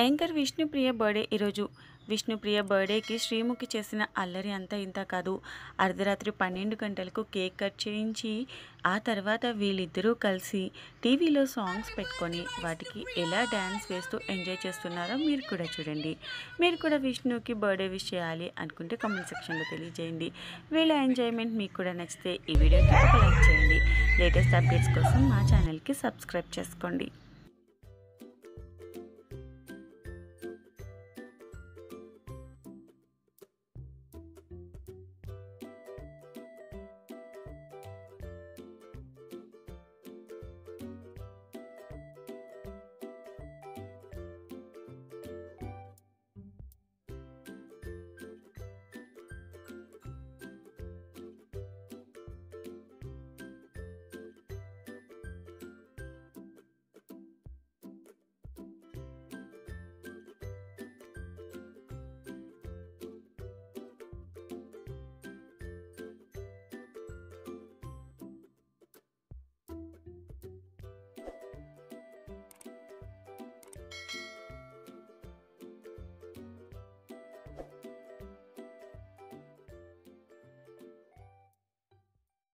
Anchor Vishnupriya birthday ఈరోజు విష్ణుప్రియ బర్త్డేకి శ్రీముఖి చేసిన అల్లరి అంతా ఇంత కాదు. అర్ధరాత్రి పన్నెండు గంటలకు కేక్ కట్ చేయించి ఆ తర్వాత వీళ్ళిద్దరూ కలిసి టీవీలో సాంగ్స్ పెట్టుకొని వాటికి ఎలా డ్యాన్స్ వేస్తూ ఎంజాయ్ చేస్తున్నారో మీరు కూడా చూడండి. మీరు కూడా విష్ణుకి బర్త్డే విష్ చేయాలి అనుకుంటే కామెంట్ సెక్షన్లో తెలియజేయండి. వీళ్ళ ఎంజాయ్మెంట్ మీకు కూడా నచ్చితే ఈ వీడియోకి ఒక లైక్ చేయండి. లేటెస్ట్ అప్డేట్స్ కోసం మా ఛానల్కి సబ్స్క్రైబ్ చేసుకోండి.